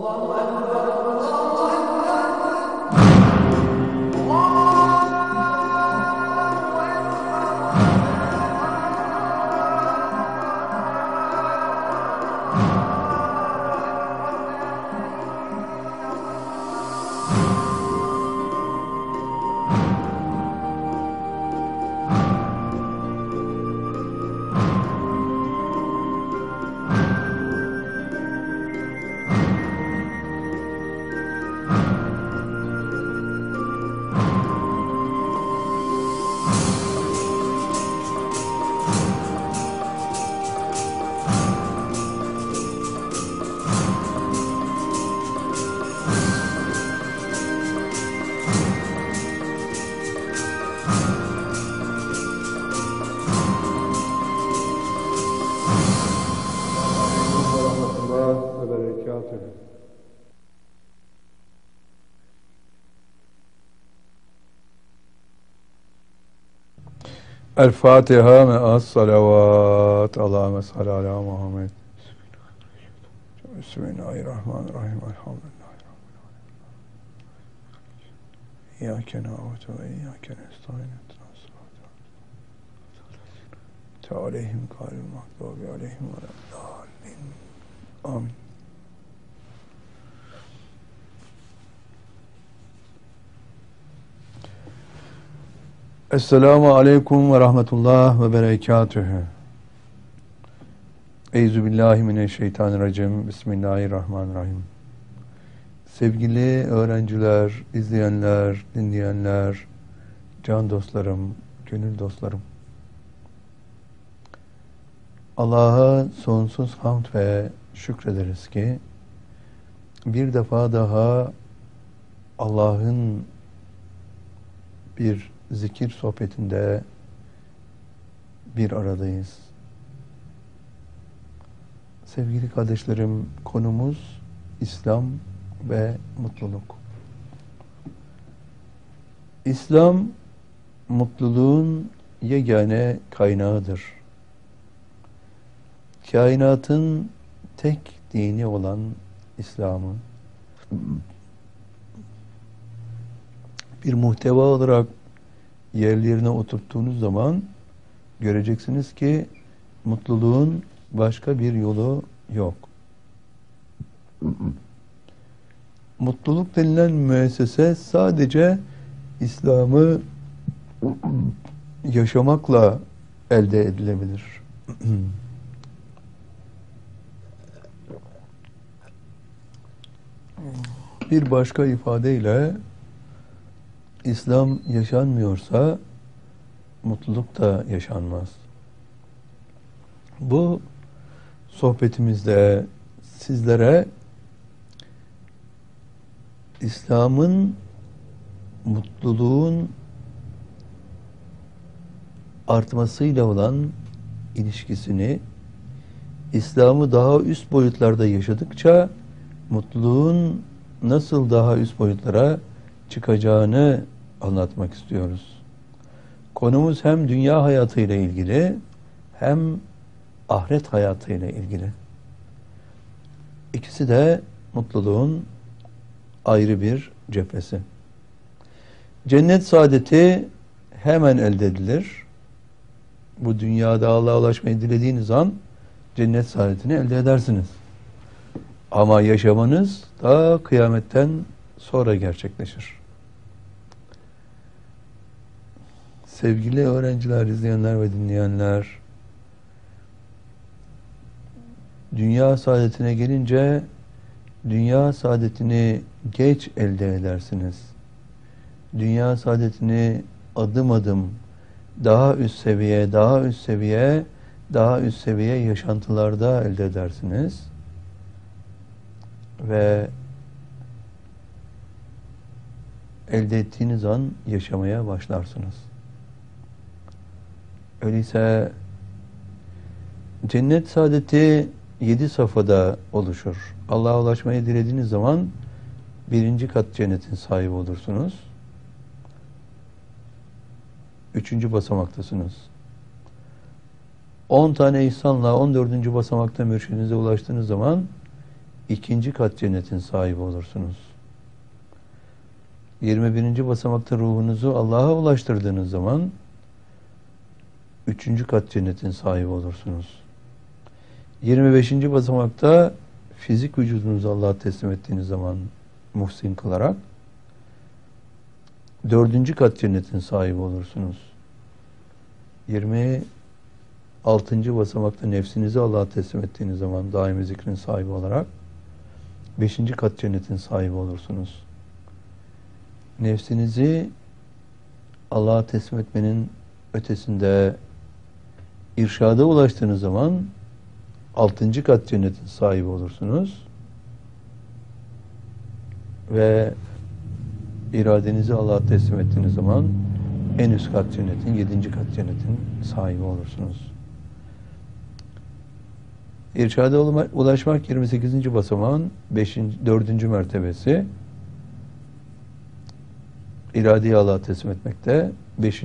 rahmetullah الفاتحة من الصلوات. اللهم صل على محمد. بسم الله الرحمن الرحيم. الحمد لله رب العالمين. إياك نعبد وإياك نستعين. اهدنا الصراط عليهم قال المغضوب عليهم ولا Esselamu aleyküm ve rahmetullah ve berekatühü. Eyzu billahi mineşşeytanirracim. Bismillahirrahmanirrahim. Sevgili öğrenciler, izleyenler, dinleyenler, can dostlarım, gönül dostlarım. Allah'a sonsuz hamd ve şükrederiz ki bir defa daha Allah'ın bir zikir sohbetinde bir aradayız. Sevgili kardeşlerim, konumuz İslam ve mutluluk. İslam mutluluğun yegane kaynağıdır. Kainatın tek dini olan İslam'ı bir muhteva olarak yerlerine oturttuğunuz zaman göreceksiniz ki mutluluğun başka bir yolu yok. Mutluluk denilen müessese sadece İslam'ı yaşamakla elde edilebilir. Bir başka ifadeyle İslam yaşanmıyorsa mutluluk da yaşanmaz. Bu sohbetimizde sizlere İslam'ın mutluluğun artmasıyla olan ilişkisini İslam'ı daha üst boyutlarda yaşadıkça mutluluğun nasıl daha üst boyutlara çıkacağını anlatmak istiyoruz. Konumuz hem dünya hayatıyla ilgili hem ahiret hayatıyla ilgili. İkisi de mutluluğun ayrı bir cephesi. Cennet saadeti hemen elde edilir. Bu dünyada Allah'a ulaşmayı dilediğiniz an cennet saadetini elde edersiniz. Ama yaşamanız da kıyametten sonra gerçekleşir. Sevgili öğrenciler, izleyenler ve dinleyenler, dünya saadetine gelince dünya saadetini geç elde edersiniz. Dünya saadetini adım adım daha üst seviye, daha üst seviye, daha üst seviye yaşantılarda elde edersiniz. Ve elde ettiğiniz an yaşamaya başlarsınız. Öyleyse cennet saadeti yedi safhada oluşur. Allah'a ulaşmayı dilediğiniz zaman birinci kat cennetin sahibi olursunuz. Üçüncü basamaktasınız. On tane ihsanla on dördüncü basamakta mürşidinize ulaştığınız zaman ikinci kat cennetin sahibi olursunuz. 21. basamakta ruhunuzu Allah'a ulaştırdığınız zaman üçüncü kat cennetin sahibi olursunuz. 25. basamakta fizik vücudunuzu Allah'a teslim ettiğiniz zaman muhsin kılarak dördüncü kat cennetin sahibi olursunuz. 26. basamakta nefsinizi Allah'a teslim ettiğiniz zaman daimi zikrin sahibi olarak beşinci kat cennetin sahibi olursunuz. Nefsinizi Allah'a teslim etmenin ötesinde irşada ulaştığınız zaman altıncı kat cennetin sahibi olursunuz. Ve iradenizi Allah'a teslim ettiğiniz zaman en üst kat cennetin, yedinci kat cennetin sahibi olursunuz. İrşada ulaşmak 28. basamağın 5. 4. mertebesi. İradeyi Allah'a teslim etmekte 5.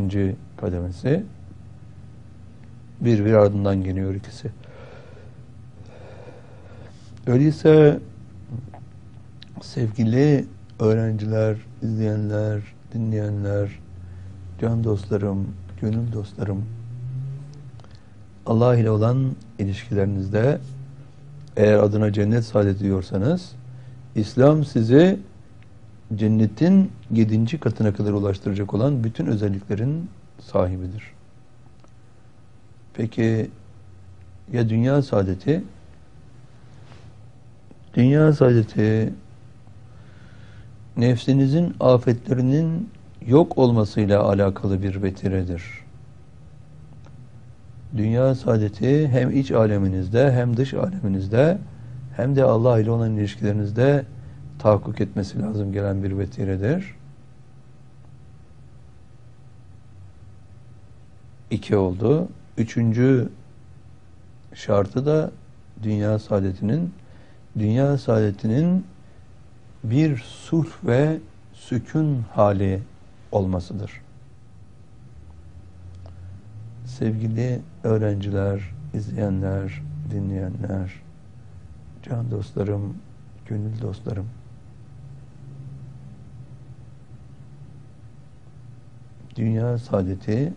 kademesi. Bir bir ardından geliyor ikisi. Öyleyse sevgili öğrenciler, izleyenler, dinleyenler, can dostlarım, gönül dostlarım, Allah ile olan ilişkilerinizde eğer adına cennet saadet diyorsanız İslam sizi cennetin yedinci katına kadar ulaştıracak olan bütün özelliklerin sahibidir. Peki ya dünya saadeti? Dünya saadeti nefsinizin afetlerinin yok olmasıyla alakalı bir vetiredir. Dünya saadeti hem iç aleminizde hem dış aleminizde hem de Allah ile olan ilişkilerinizde tahakkuk etmesi lazım gelen bir vetiredir. İki oldu. Üçüncü şartı da dünya saadetinin dünya saadetinin bir sulh ve sükun hali olmasıdır. Sevgili öğrenciler, izleyenler, dinleyenler, can dostlarım, gönül dostlarım, dünya saadeti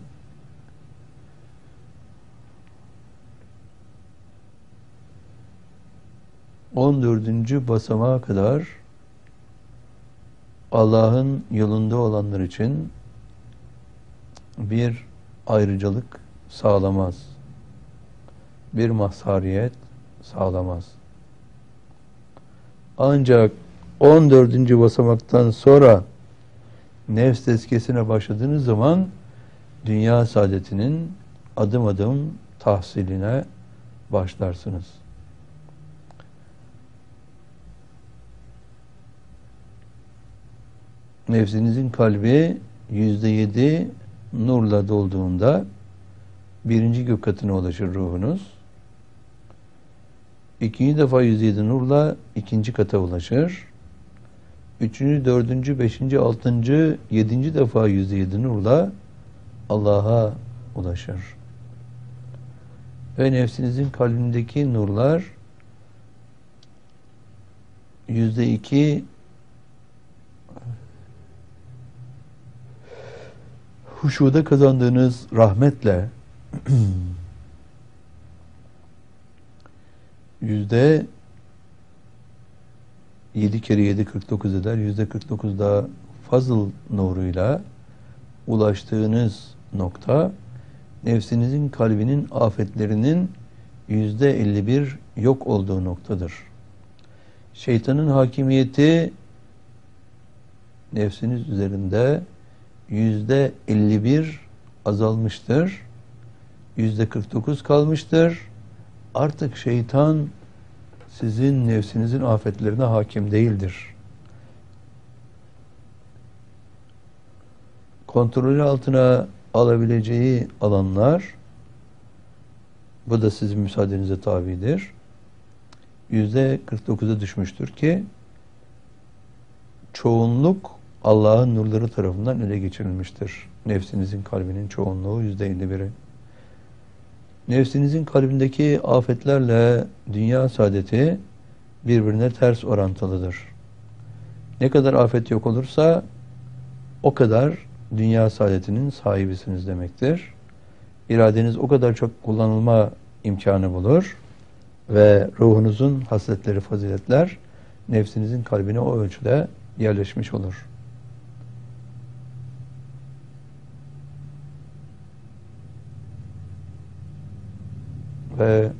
on dördüncü basamağa kadar Allah'ın yolunda olanlar için bir ayrıcalık sağlamaz. Bir mahsariyet sağlamaz. Ancak 14. basamaktan sonra nefs tezkesine başladığınız zaman dünya saadetinin adım adım tahsiline başlarsınız. Nefsinizin kalbi yüzde yedi nurla dolduğunda birinci gök katına ulaşır ruhunuz. İkinci defa yüzde yedi nurla ikinci kata ulaşır. Üçüncü, dördüncü, beşinci, altıncı, yedinci defa yüzde yedi nurla Allah'a ulaşır. Ve nefsinizin kalbindeki nurlar yüzde iki huşuda kazandığınız rahmetle yüzde yedi kere yedi kırk dokuz eder. Yüzde kırk dokuzda fazıl nuruyla ulaştığınız nokta nefsinizin kalbinin afetlerinin yüzde elli bir yok olduğu noktadır. Şeytanın hakimiyeti nefsiniz üzerinde yüzde 51 azalmıştır. Yüzde 49 kalmıştır. Artık şeytan sizin nefsinizin afetlerine hakim değildir. Kontrolü altına alabileceği alanlar bu da sizin müsaadenize tabidir. Yüzde 49'a düşmüştür ki çoğunluk Allah'ın nurları tarafından ele geçirilmiştir. Nefsinizin kalbinin çoğunluğu yüzde elli biri. Nefsinizin kalbindeki afetlerle dünya saadeti birbirine ters orantılıdır. Ne kadar afet yok olursa o kadar dünya saadetinin sahibisiniz demektir. İradeniz o kadar çok kullanılma imkanı bulur ve ruhunuzun hasletleri, faziletler nefsinizin kalbine o ölçüde yerleşmiş olur. Ve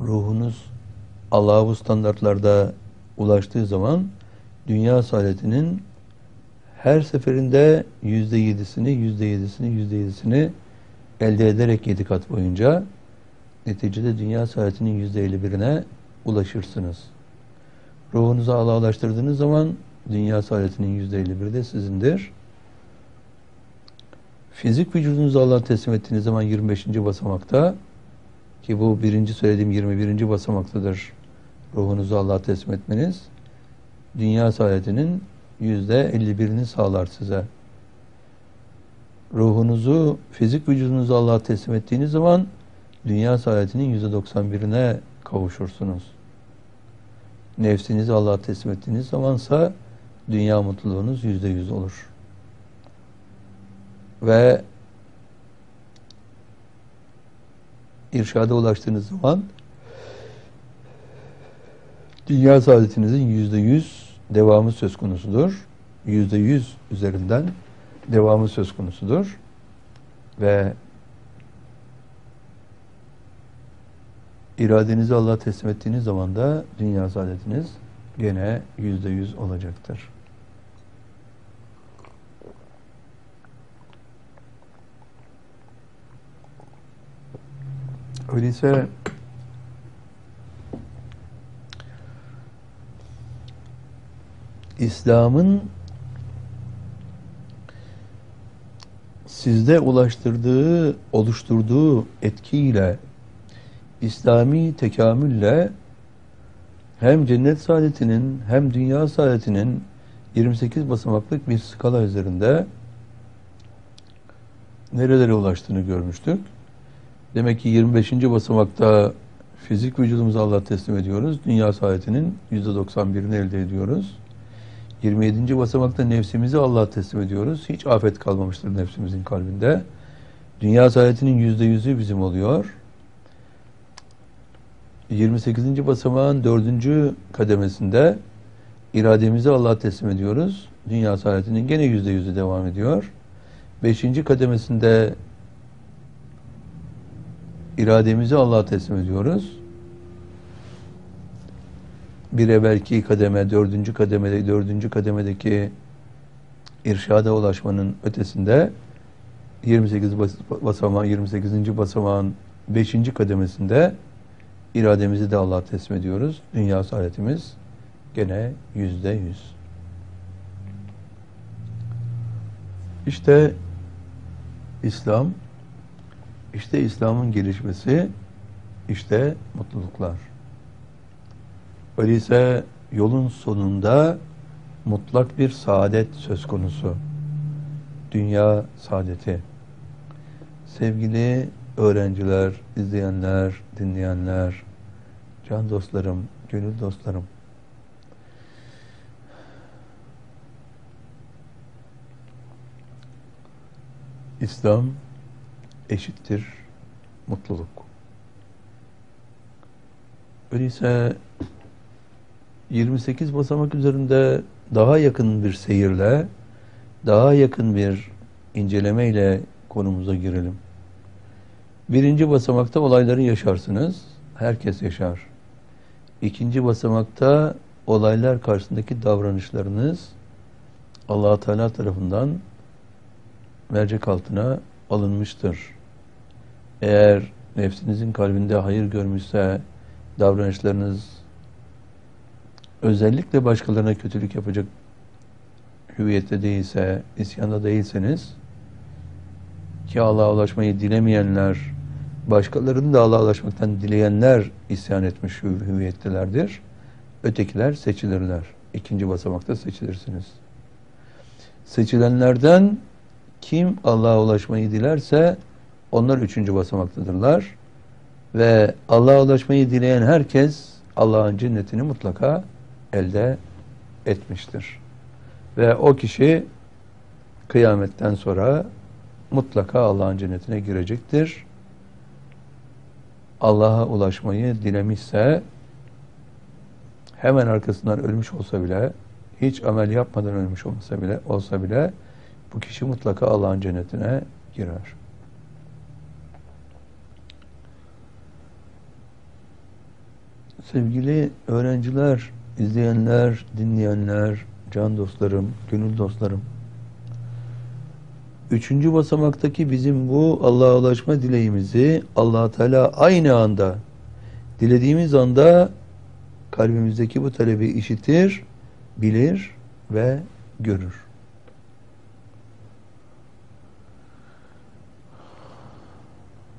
ruhunuz Allah'a bu standartlarda ulaştığı zaman dünya saadetinin her seferinde yüzde yedisini, yüzde yedisini, yüzde yedisini elde ederek yedi kat boyunca neticede dünya saadetinin yüzde elli birine ulaşırsınız. Ruhunuzu Allah'a ulaştırdığınız zaman dünya saadetinin yüzde elli biri de sizindir. Fizik vücudunuzu Allah'a teslim ettiğiniz zaman 25. basamakta ki bu birinci söylediğim 21. basamaktadır ruhunuzu Allah'a teslim etmeniz dünya saadetinin yüzde 51'ini sağlar size. Ruhunuzu, fizik vücudunuzu Allah'a teslim ettiğiniz zaman dünya saadetinin yüzde 91'ine kavuşursunuz. Nefsinizi Allah'a teslim ettiğiniz zamansa dünya mutluluğunuz yüzde yüz olur. Ve irşada ulaştığınız zaman dünya saadetinizin yüzde yüz devamı söz konusudur. Yüzde yüz üzerinden devamı söz konusudur. Ve iradenizi Allah'a teslim ettiğiniz zaman da dünya saadetiniz gene yüzde yüz olacaktır. Öyleyse İslam'ın sizde ulaştırdığı, oluşturduğu etkiyle İslami tekamülle hem cennet saadetinin hem dünya saadetinin 28 basamaklık bir skala üzerinde nerelere ulaştığını görmüştük. Demek ki 25. basamakta fizik vücudumuzu Allah teslim ediyoruz. Dünya saadetinin %91'ini elde ediyoruz. 27. basamakta nefsimizi Allah'a teslim ediyoruz. Hiç afet kalmamıştır nefsimizin kalbinde. Dünya saadetinin %100'ü bizim oluyor. 28. basamağın 4. kademesinde irademizi Allah'a teslim ediyoruz. Dünya saadetinin gene %100'ü devam ediyor. 5. kademesinde irademizi Allah'a teslim ediyoruz. Bir evvelki kademe, dördüncü kademede, dördüncü kademedeki irşada ulaşmanın ötesinde 28 basamağın, 28. basamağın 5. kademesinde irademizi de Allah'a teslim ediyoruz. Dünya saadetimiz gene yüzde yüz. İşte İslam işte İslam'ın gelişmesi, işte mutluluklar. Öyleyse yolun sonunda mutlak bir saadet söz konusu. Dünya saadeti. Sevgili öğrenciler, izleyenler, dinleyenler, can dostlarım, gönül dostlarım. İslam eşittir mutluluk. Öyleyse 28 basamak üzerinde daha yakın bir seyirle, daha yakın bir incelemeyle konumuza girelim. Birinci basamakta olayları yaşarsınız. Herkes yaşar. İkinci basamakta olaylar karşısındaki davranışlarınız allah Teala tarafından mercek altına alınmıştır. Eğer nefsinizin kalbinde hayır görmüşse davranışlarınız özellikle başkalarına kötülük yapacak hüviyette değilse, isyanda değilseniz ki Allah'a ulaşmayı dilemeyenler, başkalarını da Allah'a ulaşmaktan dileyenler isyan etmiş hüviyettelerdir. Ötekiler seçilirler. İkinci basamakta seçilirsiniz. Seçilenlerden kim Allah'a ulaşmayı dilerse onlar üçüncü basamaktadırlar. Ve Allah'a ulaşmayı dileyen herkes Allah'ın cennetini mutlaka elde etmiştir. Ve o kişi kıyametten sonra mutlaka Allah'ın cennetine girecektir. Allah'a ulaşmayı dilemişse hemen arkasından ölmüş olsa bile hiç amel yapmadan ölmüş olsa bile olsa bile bu kişi mutlaka Allah'ın cennetine girer. Sevgili öğrenciler, izleyenler, dinleyenler, can dostlarım, gönül dostlarım. Üçüncü basamaktaki bizim bu Allah'a ulaşma dileğimizi allah Teala aynı anda, dilediğimiz anda kalbimizdeki bu talebi işitir, bilir ve görür.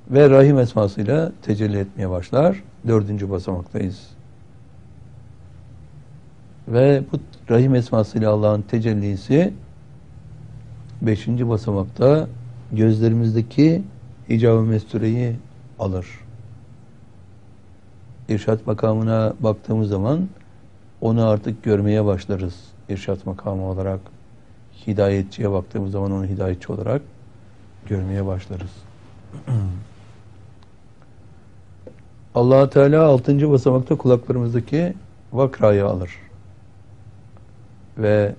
Ve Rahim esmasıyla tecelli etmeye başlar. Dördüncü basamaktayız. Ve bu Rahim esmasıyla Allah'ın tecellisi beşinci basamakta gözlerimizdeki icab-ı mestureyi alır. İrşat makamına baktığımız zaman onu artık görmeye başlarız. İrşat makamı olarak hidayetçiye baktığımız zaman onu hidayetçi olarak görmeye başlarız. allah Teala altıncı basamakta kulaklarımızdaki vakrayı alır. Ve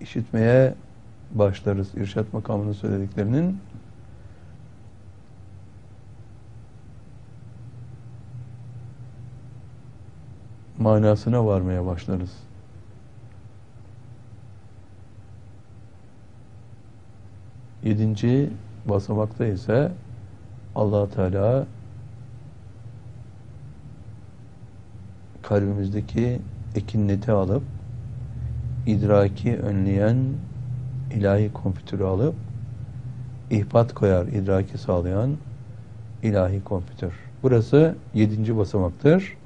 işitmeye başlarız. İrşat makamının söylediklerinin manasına varmaya başlarız. Yedinci basamakta ise allah Teala kalbimizdeki ekinneti alıp idraki önleyen ilahi kompütürü alıp ihbat koyar, idraki sağlayan ilahi kompütür. Burası yedinci basamaktır.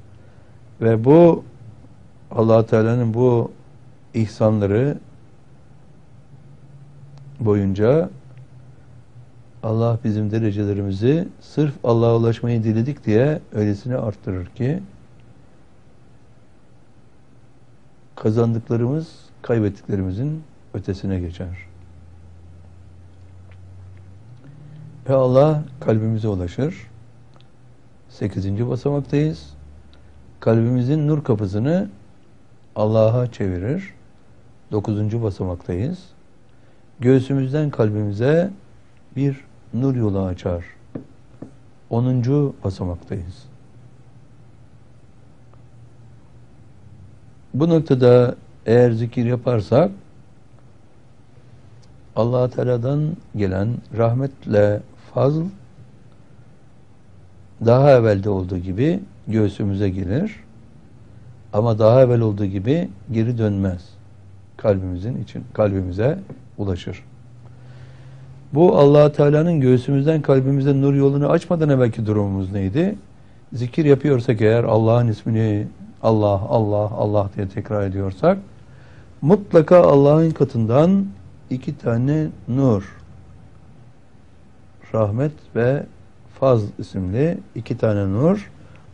Ve bu allah Teala'nın bu ihsanları boyunca Allah bizim derecelerimizi sırf Allah'a ulaşmayı diledik diye öylesine arttırır ki kazandıklarımız kaybettiklerimizin ötesine geçer. Ve Allah kalbimize ulaşır. Sekizinci basamaktayız. Kalbimizin nur kapısını Allah'a çevirir. Dokuzuncu basamaktayız. Göğsümüzden kalbimize bir nur yolu açar. Onuncu basamaktayız. Bu noktada eğer zikir yaparsak allah Teala'dan gelen rahmetle fazl daha evvelde olduğu gibi göğsümüze gelir. Ama daha evvel olduğu gibi geri dönmez. Kalbimizin için kalbimize ulaşır. Bu allah Teala'nın göğsümüzden kalbimize nur yolunu açmadan evvelki durumumuz neydi? Zikir yapıyorsak eğer Allah'ın ismini Allah, Allah, Allah diye tekrar ediyorsak mutlaka Allah'ın katından iki tane nur rahmet ve faz isimli iki tane nur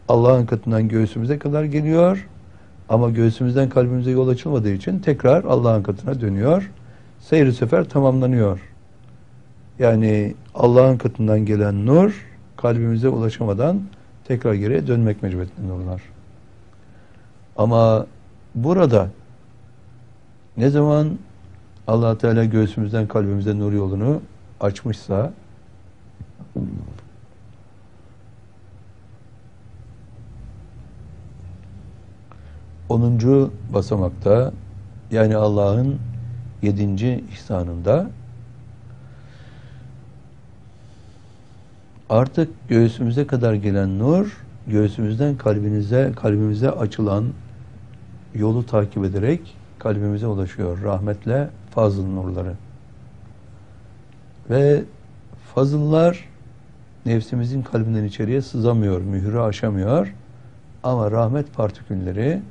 Allah'ın katından göğsümüze kadar geliyor ama göğsümüzden kalbimize yol açılmadığı için tekrar Allah'ın katına dönüyor. Seyri sefer tamamlanıyor. Yani Allah'ın katından gelen nur kalbimize ulaşamadan tekrar geriye dönmek mecburiyetli nurlar. Ama burada ne zaman allah Teala göğsümüzden kalbimize nur yolunu açmışsa onuncu basamakta yani Allah'ın yedinci ihsanında artık göğsümüze kadar gelen nur göğsümüzden kalbinize kalbimize açılan yolu takip ederek kalbimize ulaşıyor. Rahmetle fazıl nurları. Ve fazıllar nefsimizin kalbinden içeriye sızamıyor, mührü aşamıyor. Ama rahmet partikülleri,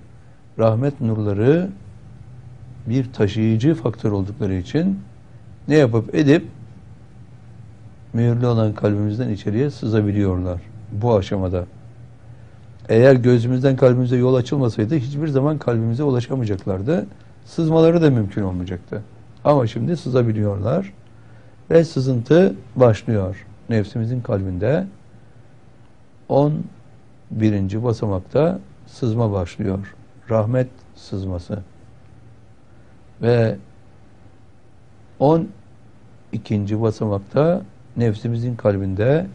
rahmet nurları bir taşıyıcı faktör oldukları için ne yapıp edip mühürlü olan kalbimizden içeriye sızabiliyorlar bu aşamada. Eğer gözümüzden kalbimize yol açılmasaydı hiçbir zaman kalbimize ulaşamayacaklardı. Sızmaları da mümkün olmayacaktı. Ama şimdi sızabiliyorlar ve sızıntı başlıyor. Nefsimizin kalbinde 11. basamakta sızma başlıyor. Rahmet sızması. Ve 12. basamakta nefsimizin kalbinde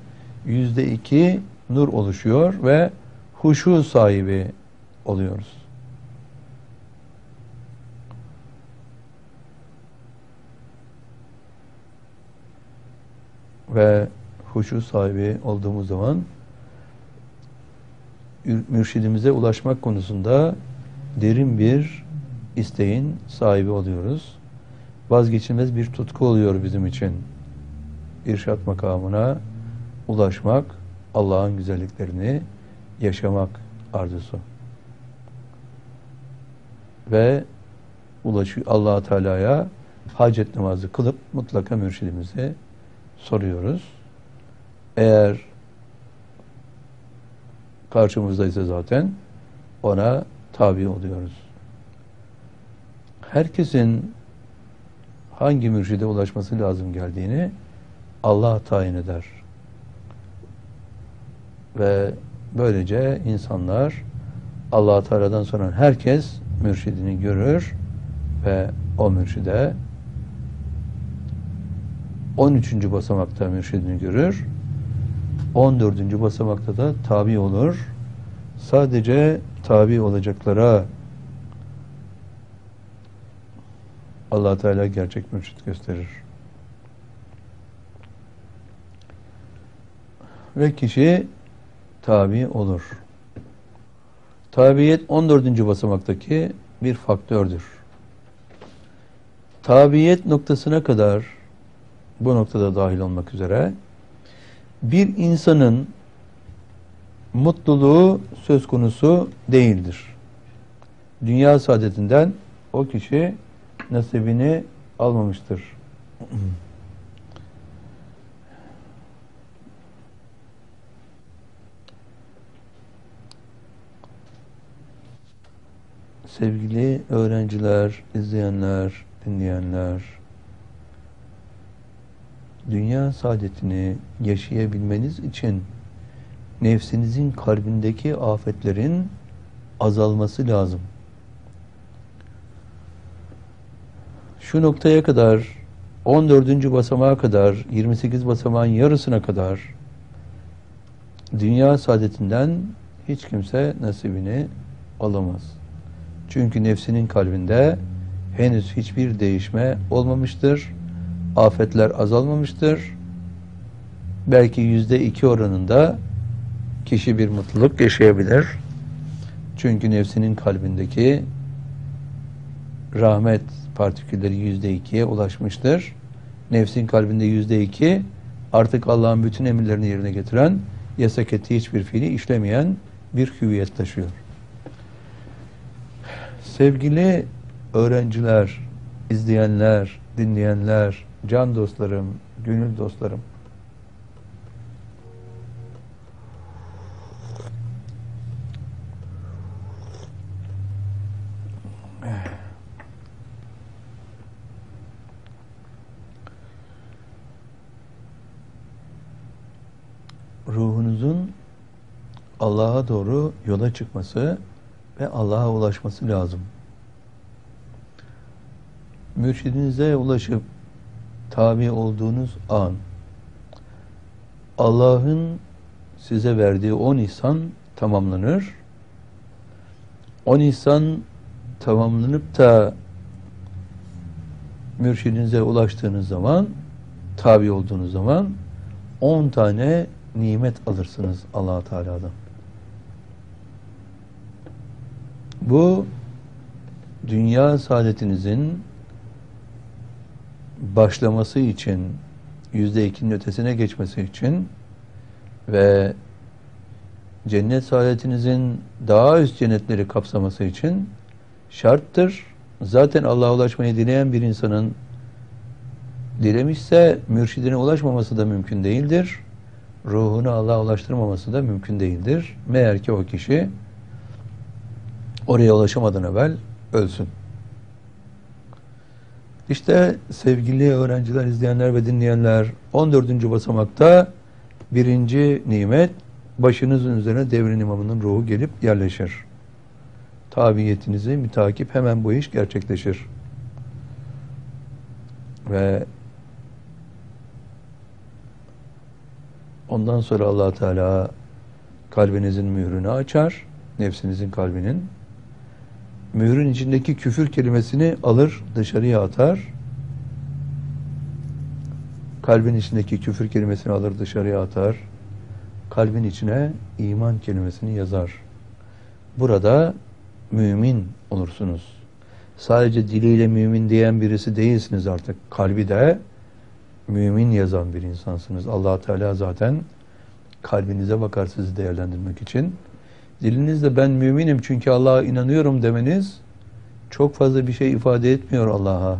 yüzde iki nur oluşuyor ve huşu sahibi oluyoruz. Ve huşu sahibi olduğumuz zaman mürşidimize ulaşmak konusunda derin bir isteğin sahibi oluyoruz. Vazgeçilmez bir tutku oluyor bizim için. İrşat makamına ulaşmak, Allah'ın güzelliklerini yaşamak arzusu. Ve ulaşıyor Allah Teala'ya hacet namazı kılıp mutlaka mürşidimize soruyoruz. Eğer karşımızdaysa zaten ona tabi oluyoruz. Herkesin hangi mürşide ulaşması lazım geldiğini Allah tayin eder. Ve böylece insanlar allah Teala'dan sonra herkes mürşidini görür ve o mürşide 13. basamakta mürşidini görür. 14. basamakta da tabi olur. Sadece tabi olacaklara allah Teala gerçek mürşit gösterir. Ve kişi tabi olur. Tabiyet 14. basamaktaki bir faktördür. Tabiyet noktasına kadar bu noktada dahil olmak üzere bir insanın mutluluğu söz konusu değildir. Dünya saadetinden o kişi nasibini almamıştır. Sevgili öğrenciler, izleyenler, dinleyenler, dünya saadetini yaşayabilmeniz için nefsinizin kalbindeki afetlerin azalması lazım. Şu noktaya kadar 14. basamağa kadar 28 basamağın yarısına kadar dünya saadetinden hiç kimse nasibini alamaz. Çünkü nefsinin kalbinde henüz hiçbir değişme olmamıştır. Afetler azalmamıştır. Belki yüzde iki oranında kişi bir mutluluk yaşayabilir. Çünkü nefsinin kalbindeki rahmet partikülleri yüzde ikiye ulaşmıştır. Nefsin kalbinde yüzde iki artık Allah'ın bütün emirlerini yerine getiren, yasak ettiği hiçbir fiili işlemeyen bir hüviyet taşıyor. Sevgili öğrenciler, izleyenler, dinleyenler, can dostlarım, gönül dostlarım. Ruhunuzun Allah'a doğru yola çıkması ve Allah'a ulaşması lazım. Mürşidinize ulaşıp tabi olduğunuz an Allah'ın size verdiği on ihsan tamamlanır. On ihsan tamamlanıp da mürşidinize ulaştığınız zaman tabi olduğunuz zaman on tane nimet alırsınız allah Teala'dan. Bu dünya saadetinizin başlaması için yüzde ikinin ötesine geçmesi için ve cennet saadetinizin daha üst cennetleri kapsaması için şarttır. Zaten Allah'a ulaşmayı dileyen bir insanın dilemişse mürşidine ulaşmaması da mümkün değildir. ruhunu Allah'a ulaştırmaması da mümkün değildir. Meğer ki o kişi oraya ulaşamadan evvel ölsün. İşte sevgili öğrenciler, izleyenler ve dinleyenler 14. basamakta birinci nimet başınızın üzerine devrin imamının ruhu gelip yerleşir. Tabiyetinizi mütakip hemen bu iş gerçekleşir. Ve ondan sonra allah Teala kalbinizin mührünü açar. Nefsinizin kalbinin. Mührün içindeki küfür kelimesini alır dışarıya atar. Kalbin içindeki küfür kelimesini alır dışarıya atar. Kalbin içine iman kelimesini yazar. Burada mümin olursunuz. Sadece diliyle mümin diyen birisi değilsiniz artık. Kalbi de mümin yazan bir insansınız. allah Teala zaten kalbinize bakar sizi değerlendirmek için. Dilinizde ben müminim çünkü Allah'a inanıyorum demeniz çok fazla bir şey ifade etmiyor Allah'a.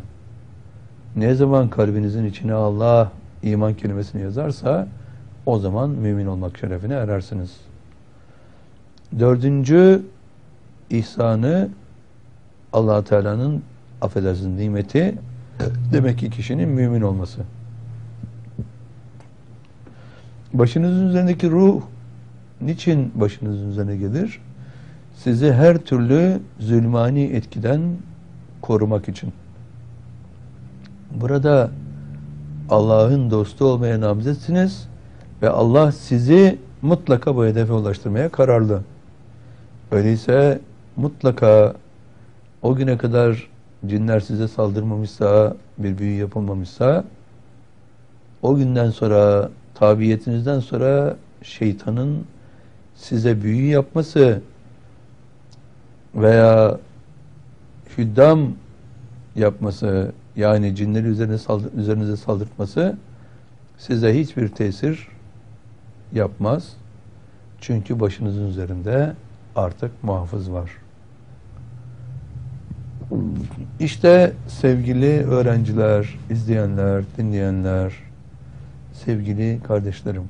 Ne zaman kalbinizin içine Allah iman kelimesini yazarsa o zaman mümin olmak şerefine erersiniz. Dördüncü ihsanı allah Teala'nın affedersin nimeti demek ki kişinin mümin olması. Başınızın üzerindeki ruh niçin başınızın üzerine gelir? Sizi her türlü zulmani etkiden korumak için. Burada Allah'ın dostu olmaya namzetsiniz ve Allah sizi mutlaka bu hedefe ulaştırmaya kararlı. Öyleyse mutlaka o güne kadar cinler size saldırmamışsa, bir büyü yapılmamışsa o günden sonra tabiyetinizden sonra şeytanın size büyü yapması veya hüddam yapması yani cinleri üzerine saldır, üzerinize saldırtması size hiçbir tesir yapmaz. Çünkü başınızın üzerinde artık muhafız var. İşte sevgili öğrenciler, izleyenler, dinleyenler, sevgili kardeşlerim.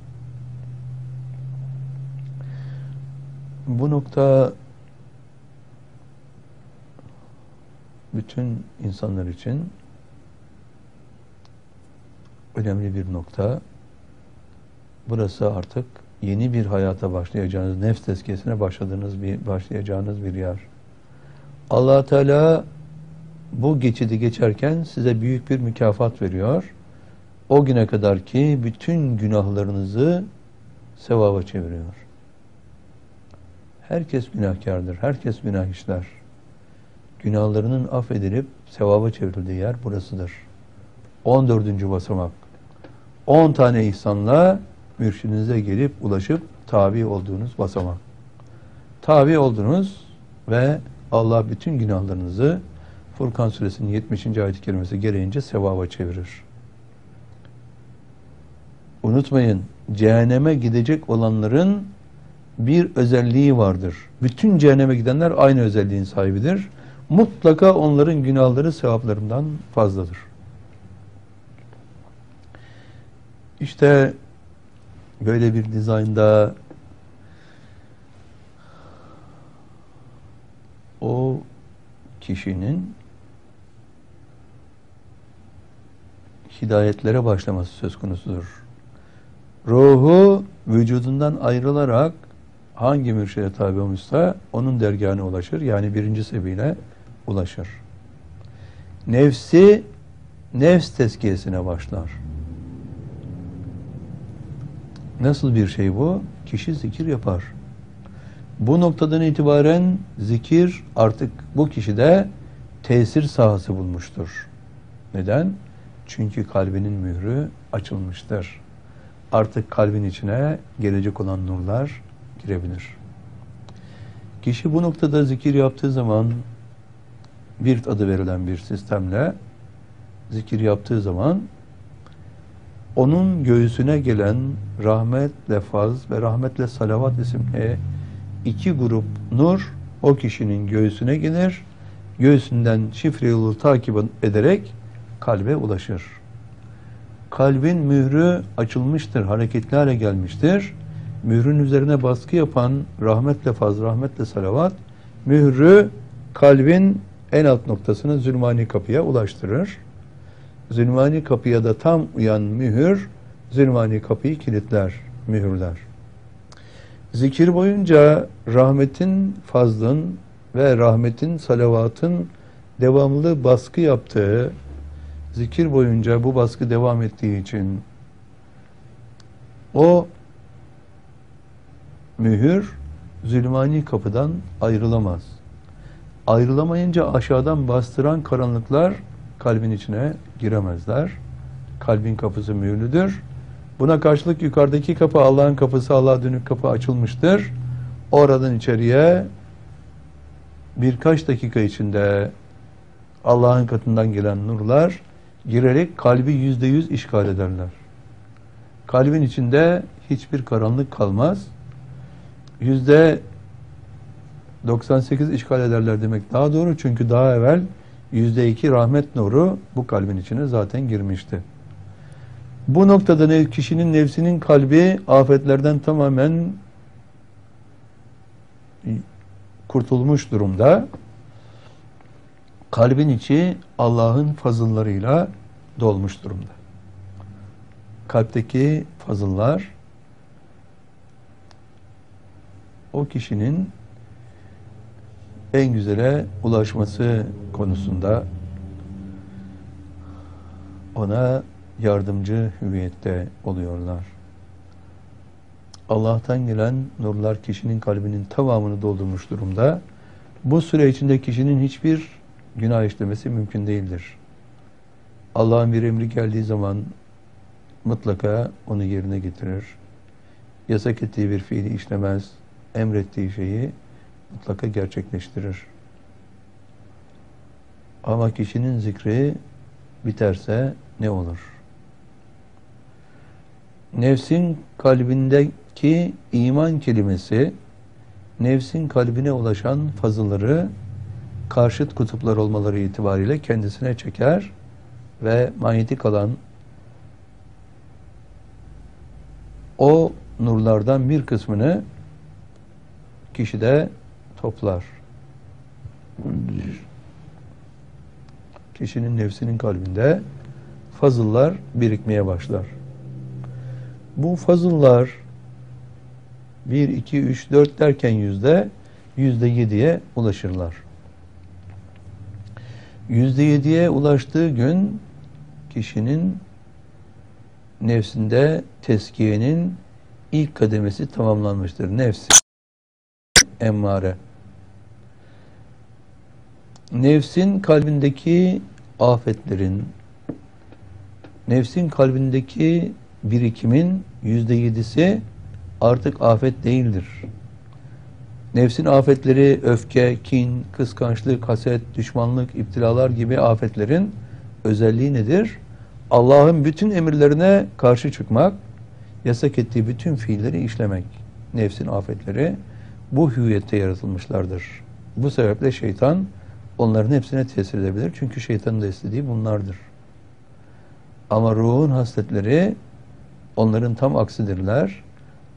Bu nokta bütün insanlar için önemli bir nokta. Burası artık yeni bir hayata başlayacağınız, nefs tezkiyesine başladığınız bir başlayacağınız bir yer. Allah Teala bu geçidi geçerken size büyük bir mükafat veriyor. O güne kadar ki bütün günahlarınızı sevaba çeviriyor. Herkes günahkardır. Herkes günah işler. Günahlarının affedilip sevaba çevrildiği yer burasıdır. 14. basamak. 10 tane ihsanla mürşidinize gelip ulaşıp tabi olduğunuz basamak. Tabi oldunuz ve Allah bütün günahlarınızı Furkan suresinin 70. ayet-i kerimesi gereğince sevaba çevirir. Unutmayın, cehenneme gidecek olanların bir özelliği vardır. Bütün cehenneme gidenler aynı özelliğin sahibidir. Mutlaka onların günahları sevaplarından fazladır. İşte böyle bir dizaynda o kişinin hidayetlere başlaması söz konusudur. Ruhu vücudundan ayrılarak hangi mürşide tabi olmuşsa onun dergahına ulaşır. Yani birinci sebebiyle ulaşır. Nefsi nefs tezkiyesine başlar. Nasıl bir şey bu? Kişi zikir yapar. Bu noktadan itibaren zikir artık bu kişide tesir sahası bulmuştur. Neden? Çünkü kalbinin mührü açılmıştır. Artık kalbin içine gelecek olan nurlar girebilir. Kişi bu noktada zikir yaptığı zaman bir adı verilen bir sistemle zikir yaptığı zaman onun göğsüne gelen rahmetle faz ve rahmetle salavat isimli iki grup nur o kişinin göğsüne gelir. Göğsünden şifre yolu takip ederek kalbe ulaşır. kalbin mührü açılmıştır, hareketli hale gelmiştir. Mührün üzerine baskı yapan rahmetle faz, rahmetle salavat, mührü kalbin en alt noktasını zülmani kapıya ulaştırır. Zülmani kapıya da tam uyan mühür, zülmani kapıyı kilitler, mühürler. Zikir boyunca rahmetin fazlın ve rahmetin salavatın devamlı baskı yaptığı, zikir boyunca bu baskı devam ettiği için o mühür zülmani kapıdan ayrılamaz. Ayrılamayınca aşağıdan bastıran karanlıklar kalbin içine giremezler. Kalbin kapısı mühürlüdür. Buna karşılık yukarıdaki kapı Allah'ın kapısı, Allah'a dönük kapı açılmıştır. Oradan içeriye birkaç dakika içinde Allah'ın katından gelen nurlar girerek kalbi yüzde yüz işgal ederler. Kalbin içinde hiçbir karanlık kalmaz. Yüzde 98 işgal ederler demek daha doğru çünkü daha evvel yüzde iki rahmet nuru bu kalbin içine zaten girmişti. Bu noktada kişinin nefsinin kalbi afetlerden tamamen kurtulmuş durumda. Kalbin içi Allah'ın fazıllarıyla dolmuş durumda. Kalpteki fazıllar o kişinin en güzele ulaşması konusunda ona yardımcı hüviyette oluyorlar. Allah'tan gelen nurlar kişinin kalbinin tamamını doldurmuş durumda. Bu süre içinde kişinin hiçbir günah işlemesi mümkün değildir. Allah'ın bir emri geldiği zaman mutlaka onu yerine getirir. Yasak ettiği bir fiili işlemez, emrettiği şeyi mutlaka gerçekleştirir. Ama kişinin zikri biterse ne olur? Nefsin kalbindeki iman kelimesi nefsin kalbine ulaşan fazıları karşıt kutuplar olmaları itibariyle kendisine çeker ve manyetik alan o nurlardan bir kısmını kişide toplar. Kişinin nefsinin kalbinde fazıllar birikmeye başlar. Bu fazıllar 1, 2, 3, 4 derken yüzde yüzde yediye ulaşırlar. Yüzde yediye ulaştığı gün kişinin nefsinde teskiyenin ilk kademesi tamamlanmıştır. Nefsi emmare. Nefsin kalbindeki afetlerin, nefsin kalbindeki birikimin yüzde yedisi artık afet değildir. Nefsin afetleri öfke, kin, kıskançlık, haset, düşmanlık, iptilalar gibi afetlerin özelliği nedir? Allah'ın bütün emirlerine karşı çıkmak, yasak ettiği bütün fiilleri işlemek. Nefsin afetleri bu hüviyette yaratılmışlardır. Bu sebeple şeytan onların hepsine tesir edebilir. Çünkü şeytanın da istediği bunlardır. Ama ruhun hasletleri onların tam aksidirler.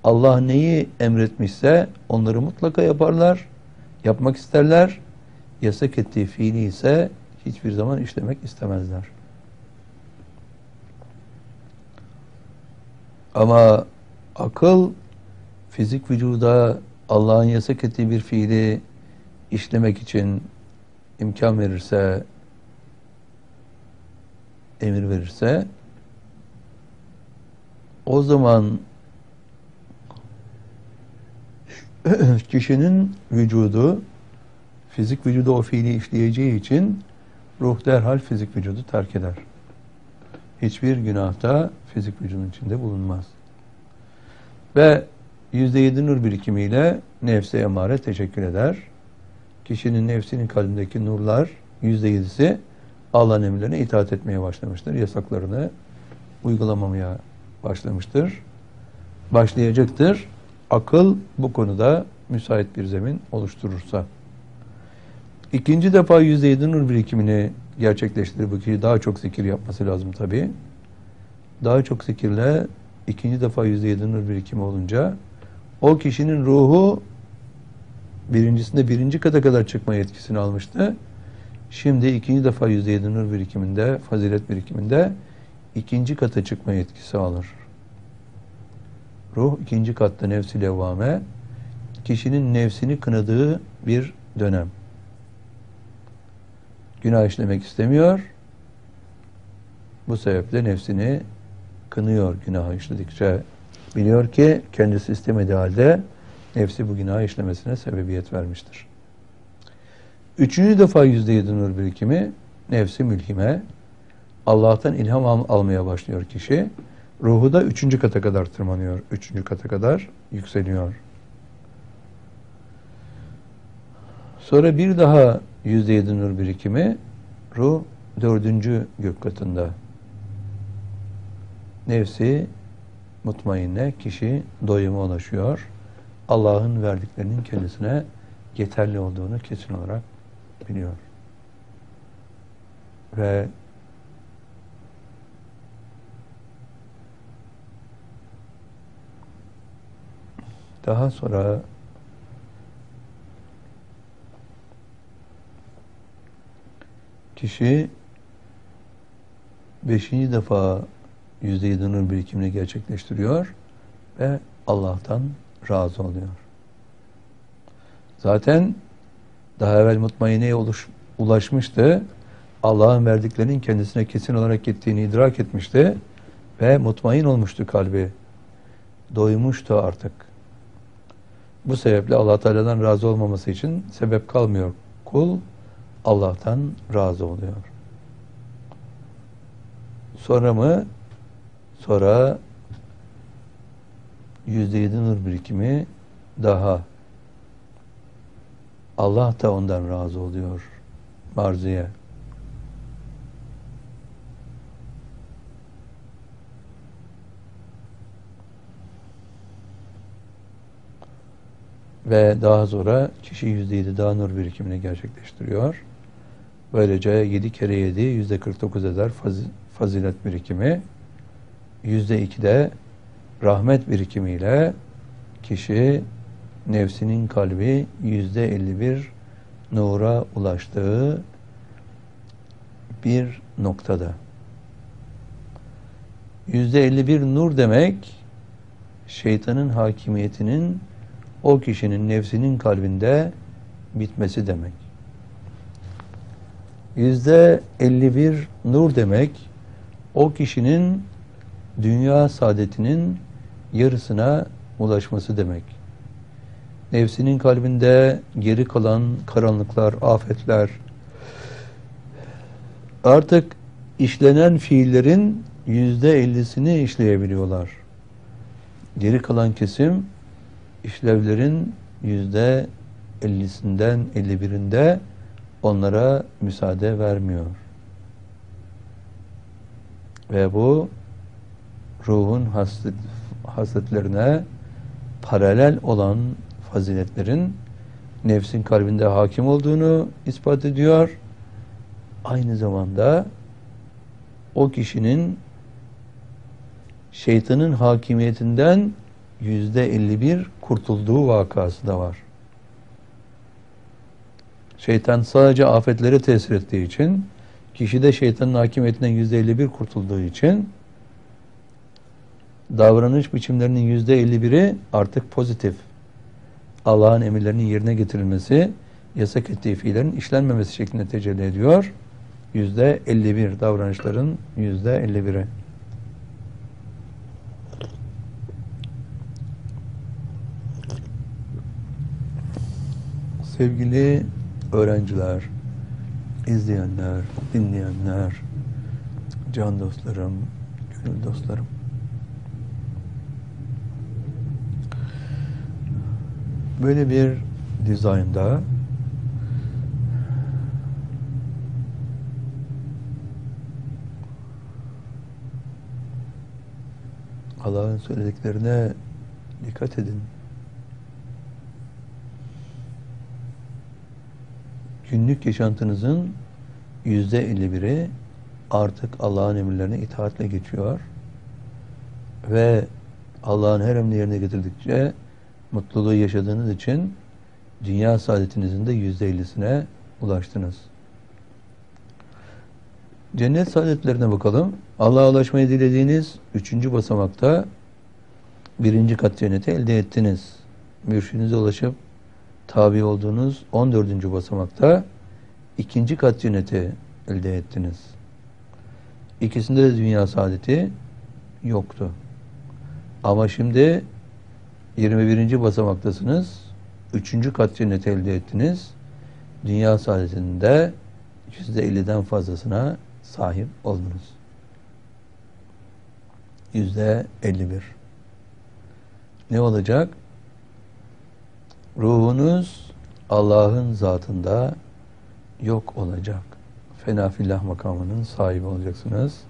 Allah neyi emretmişse onları mutlaka yaparlar, yapmak isterler. Yasak ettiği fiili ise hiçbir zaman işlemek istemezler. Ama akıl fizik vücuda Allah'ın yasak ettiği bir fiili işlemek için imkan verirse, emir verirse o zaman kişinin vücudu fizik vücudu o fiili işleyeceği için ruh derhal fizik vücudu terk eder. Hiçbir günahta fizik vücudun içinde bulunmaz. Ve yüzde yedi nur birikimiyle nefse emare teşekkür eder. Kişinin nefsinin kalbindeki nurlar yüzde yedisi Allah'ın emirlerine itaat etmeye başlamıştır. Yasaklarını uygulamamaya başlamıştır. Başlayacaktır. Akıl bu konuda müsait bir zemin oluşturursa. İkinci defa yüzde yedi nur birikimini gerçekleştirip bu kişi daha çok zikir yapması lazım tabi. daha çok zikirle ikinci defa yüzde yedi nur birikimi olunca o kişinin ruhu birincisinde birinci kata kadar çıkma yetkisini almıştı. Şimdi ikinci defa yüzde yedi nur birikiminde, fazilet birikiminde ikinci kata çıkma yetkisi alır. Ruh ikinci katta nefsi levvame, kişinin nefsini kınadığı bir dönem. Günah işlemek istemiyor. Bu sebeple nefsini kınıyor günah işledikçe. Biliyor ki kendisi istemediği halde nefsi bu günah işlemesine sebebiyet vermiştir. Üçüncü defa yüzde yedi nur birikimi nefsi mülhime. Allah'tan ilham al almaya başlıyor kişi. Ruhu da üçüncü kata kadar tırmanıyor. Üçüncü kata kadar yükseliyor. Sonra bir daha yüzde yedi nur birikimi ruh dördüncü gök katında. Nefsi mutmainne kişi doyuma ulaşıyor. Allah'ın verdiklerinin kendisine yeterli olduğunu kesin olarak biliyor. Ve daha sonra kişi beşinci defa yüzde yedi nur birikimini gerçekleştiriyor ve Allah'tan razı oluyor. Zaten daha evvel mutmaineye uluş, ulaşmıştı. Allah'ın verdiklerinin kendisine kesin olarak gittiğini idrak etmişti ve mutmain olmuştu kalbi. Doymuştu artık. Bu sebeple Allah Teala'dan razı olmaması için sebep kalmıyor. Kul Allah'tan razı oluyor. Sonra mı? Sonra yüzde yedi nur birikimi daha Allah da ondan razı oluyor marziye. Ve daha sonra kişi yüzde yedi daha nur birikimini gerçekleştiriyor. Böylece yedi kere yedi yüzde kırk dokuz eder fazilet birikimi. Yüzde iki de rahmet birikimiyle kişi nefsinin kalbi yüzde elli bir nura ulaştığı bir noktada. Yüzde elli bir nur demek şeytanın hakimiyetinin o kişinin nefsinin kalbinde bitmesi demek. Yüzde elli bir nur demek o kişinin dünya saadetinin yarısına ulaşması demek. Nefsinin kalbinde geri kalan karanlıklar, afetler, artık işlenen fiillerin yüzde ellisini işleyebiliyorlar. Geri kalan kesim işlevlerin yüzde ellisinden elli birinde onlara müsaade vermiyor. Ve bu ruhun haslet, hasletlerine paralel olan faziletlerin nefsin kalbinde hakim olduğunu ispat ediyor. Aynı zamanda o kişinin şeytanın hakimiyetinden yüzde 51 kurtulduğu vakası da var. Şeytan sadece afetlere tesir ettiği için, kişi de şeytanın hakimiyetinden yüzde 51 kurtulduğu için davranış biçimlerinin yüzde 51'i artık pozitif. Allah'ın emirlerinin yerine getirilmesi, yasak ettiği fiillerin işlenmemesi şeklinde tecelli ediyor. Yüzde 51 davranışların yüzde 51'i. Sevgili öğrenciler, izleyenler, dinleyenler, can dostlarım, gönül dostlarım. Böyle bir dizaynda Allah'ın söylediklerine dikkat edin. Günlük yaşantınızın yüzde elli biri artık Allah'ın emirlerine itaatle geçiyor. ve Allah'ın her emrini yerine getirdikçe mutluluğu yaşadığınız için dünya saadetinizin de yüzde ellisine ulaştınız. Cennet saadetlerine bakalım. Allah'a ulaşmayı dilediğiniz üçüncü basamakta birinci kat cenneti elde ettiniz. Mürşidinize ulaşıp tabi olduğunuz 14. basamakta ikinci kat cenneti elde ettiniz. İkisinde de dünya saadeti yoktu. Ama şimdi 21. basamaktasınız. Üçüncü kat cenneti elde ettiniz. Dünya saadetinde %50'den fazlasına sahip oldunuz. Yüzde 51. Ne olacak? Ruhunuz Allah'ın zatında yok olacak. Fenafillah makamının sahibi olacaksınız.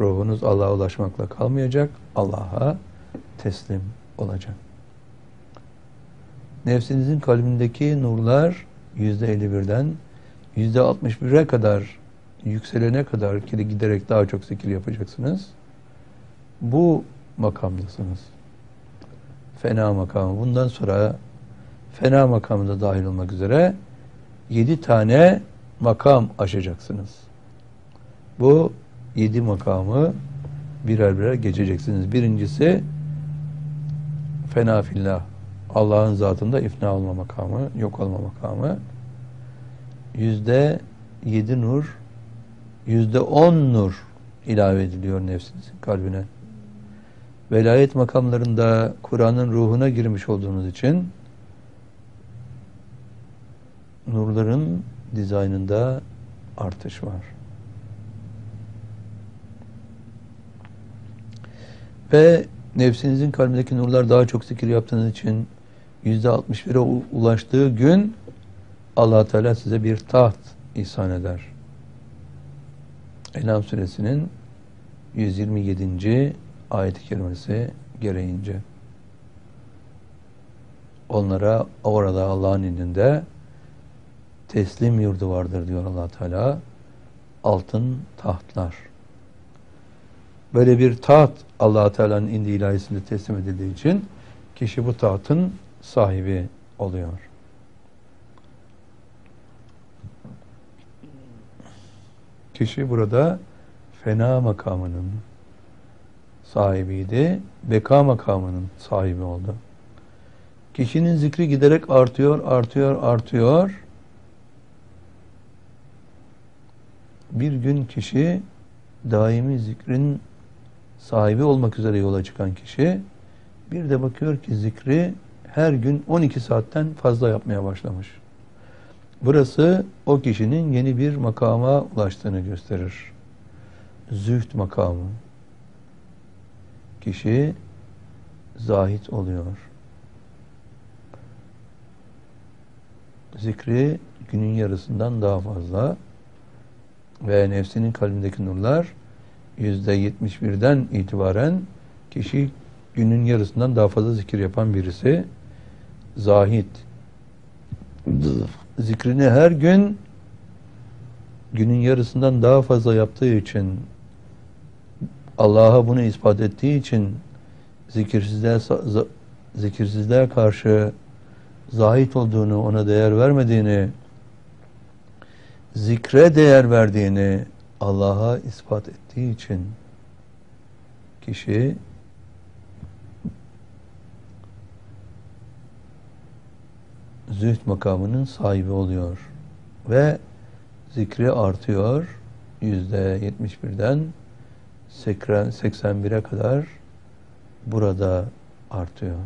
Ruhunuz Allah'a ulaşmakla kalmayacak. Allah'a teslim olacak. Nefsinizin kalbindeki nurlar yüzde 51'den yüzde 61'e kadar yükselene kadar ki giderek daha çok zikir yapacaksınız. Bu makamdasınız. Fena makamı. Bundan sonra fena makamında dahil olmak üzere yedi tane makam aşacaksınız. Bu yedi makamı birer birer geçeceksiniz. Birincisi fena fillah. Allah'ın zatında ifna olma makamı, yok olma makamı. Yüzde yedi nur, yüzde on nur ilave ediliyor nefsinizin kalbine. Velayet makamlarında Kur'an'ın ruhuna girmiş olduğunuz için nurların dizaynında artış var. Ve nefsinizin kalbindeki nurlar daha çok zikir yaptığınız için yüzde 61'e ulaştığı gün allah Teala size bir taht ihsan eder. Enam suresinin 127. ayet-i kerimesi gereğince. Onlara orada Allah'ın indinde teslim yurdu vardır diyor allah Teala. Altın tahtlar. Böyle bir taht allah Teala'nın indi ilahisinde teslim edildiği için kişi bu tahtın sahibi oluyor. Kişi burada fena makamının sahibiydi. Beka makamının sahibi oldu. Kişinin zikri giderek artıyor, artıyor, artıyor. Bir gün kişi daimi zikrin sahibi olmak üzere yola çıkan kişi bir de bakıyor ki zikri her gün 12 saatten fazla yapmaya başlamış. Burası o kişinin yeni bir makama ulaştığını gösterir. Zühd makamı. Kişi zahit oluyor. Zikri günün yarısından daha fazla ve nefsinin kalbindeki nurlar yüzde yetmiş birden itibaren kişi günün yarısından daha fazla zikir yapan birisi zahit zikrini her gün günün yarısından daha fazla yaptığı için Allah'a bunu ispat ettiği için zikirsizliğe, zikirsizliğe karşı zahit olduğunu, ona değer vermediğini, zikre değer verdiğini Allah'a ispat ettiği için kişi zühd makamının sahibi oluyor. Ve zikri artıyor. Yüzde yetmiş birden 81'e kadar burada artıyor.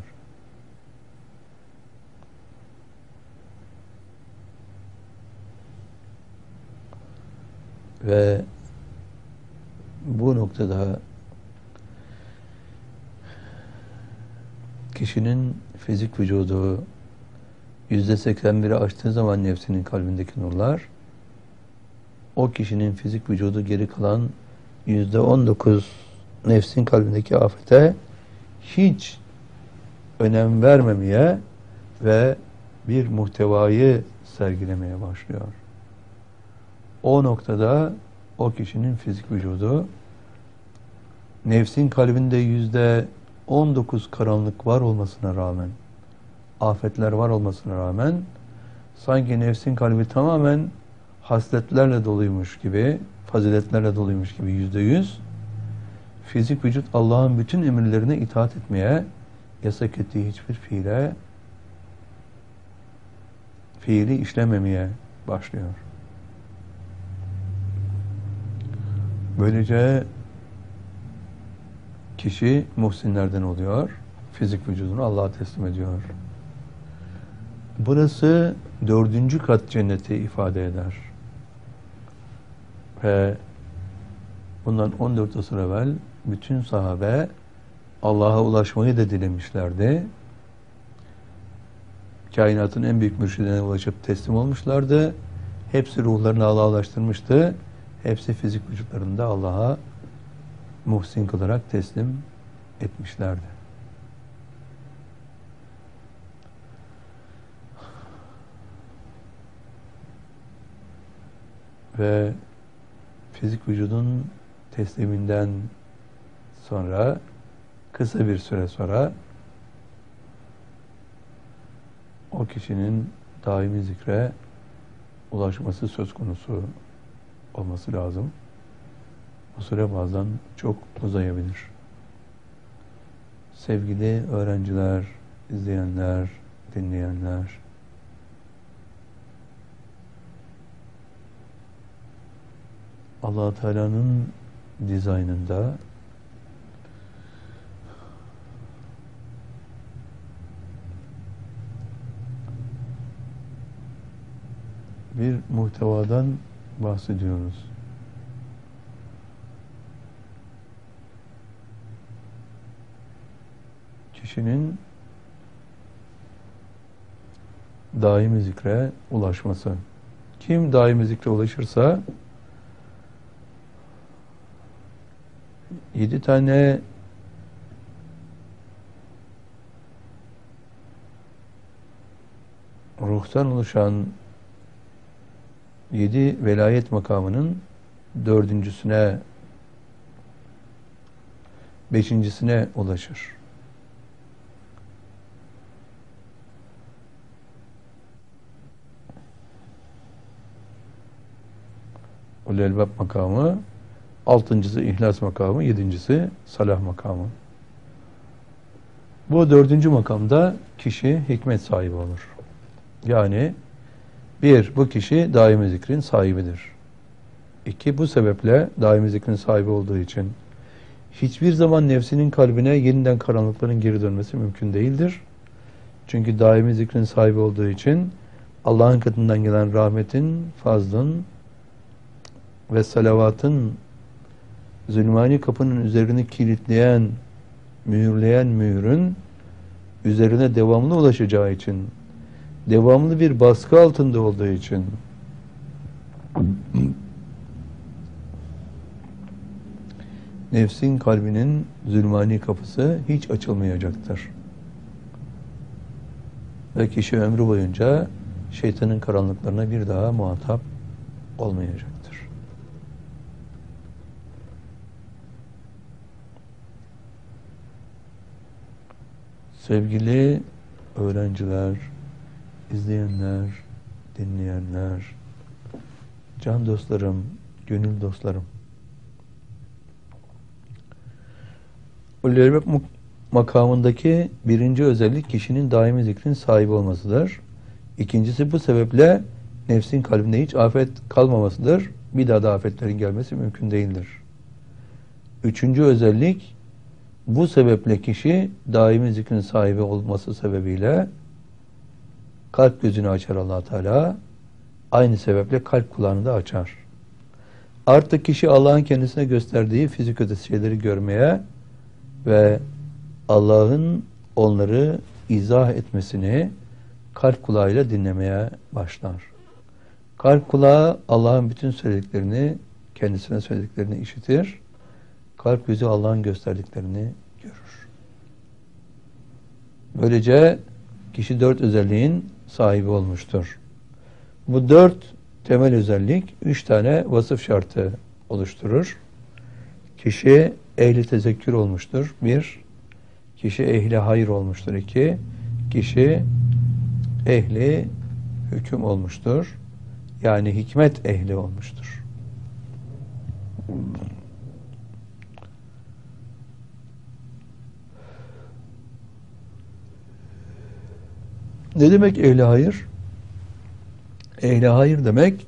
Ve bu noktada kişinin fizik vücudu yüzde 81'i aştığı zaman nefsinin kalbindeki nurlar o kişinin fizik vücudu geri kalan yüzde 19 nefsin kalbindeki afete hiç önem vermemeye ve bir muhtevayı sergilemeye başlıyor. O noktada o kişinin fizik vücudu nefsin kalbinde yüzde 19 karanlık var olmasına rağmen, afetler var olmasına rağmen, sanki nefsin kalbi tamamen hasletlerle doluymuş gibi, faziletlerle doluymuş gibi yüzde yüz, fizik vücut Allah'ın bütün emirlerine itaat etmeye, yasak ettiği hiçbir fiile, fiili işlememeye başlıyor. Böylece kişi muhsinlerden oluyor. Fizik vücudunu Allah'a teslim ediyor. Burası dördüncü kat cenneti ifade eder. Ve bundan 14 asır evvel bütün sahabe Allah'a ulaşmayı da dilemişlerdi. Kainatın en büyük mürşidine ulaşıp teslim olmuşlardı. Hepsi ruhlarını Allah'a ulaştırmıştı. Hepsi fizik vücutlarında Allah'a muhsin kılarak teslim etmişlerdi. Ve fizik vücudun tesliminden sonra kısa bir süre sonra o kişinin daimi zikre ulaşması söz konusu olması lazım. Bu süre bazen çok uzayabilir. Sevgili öğrenciler, izleyenler, dinleyenler, allah Teala'nın dizaynında bir muhtevadan bahsediyoruz. Kişinin daimi zikre ulaşması. Kim daimi zikre ulaşırsa yedi tane ruhtan oluşan yedi velayet makamının dördüncüsüne beşincisine ulaşır. Ulul makamı, altıncısı ihlas makamı, yedincisi salah makamı. Bu dördüncü makamda kişi hikmet sahibi olur. Yani bir, bu kişi daimi zikrin sahibidir. İki, bu sebeple daimi zikrin sahibi olduğu için hiçbir zaman nefsinin kalbine yeniden karanlıkların geri dönmesi mümkün değildir. Çünkü daimi zikrin sahibi olduğu için Allah'ın katından gelen rahmetin, fazlın ve salavatın zulmani kapının üzerini kilitleyen, mühürleyen mühürün üzerine devamlı ulaşacağı için devamlı bir baskı altında olduğu için nefsin kalbinin zulmani kapısı hiç açılmayacaktır. Ve kişi ömrü boyunca şeytanın karanlıklarına bir daha muhatap olmayacaktır. Sevgili öğrenciler, izleyenler, dinleyenler, can dostlarım, gönül dostlarım. Ulul makamındaki birinci özellik kişinin daimi zikrin sahibi olmasıdır. İkincisi bu sebeple nefsin kalbinde hiç afet kalmamasıdır. Bir daha da afetlerin gelmesi mümkün değildir. Üçüncü özellik bu sebeple kişi daimi zikrin sahibi olması sebebiyle kalp gözünü açar allah Teala. Aynı sebeple kalp kulağını da açar. Artık kişi Allah'ın kendisine gösterdiği fizik ötesi şeyleri görmeye ve Allah'ın onları izah etmesini kalp kulağıyla dinlemeye başlar. Kalp kulağı Allah'ın bütün söylediklerini, kendisine söylediklerini işitir. Kalp gözü Allah'ın gösterdiklerini görür. Böylece kişi dört özelliğin sahibi olmuştur. Bu dört temel özellik üç tane vasıf şartı oluşturur. Kişi ehli tezekkür olmuştur. Bir, kişi ehli hayır olmuştur. İki, kişi ehli hüküm olmuştur. Yani hikmet ehli olmuştur. Ne demek ehli hayır? Ehli hayır demek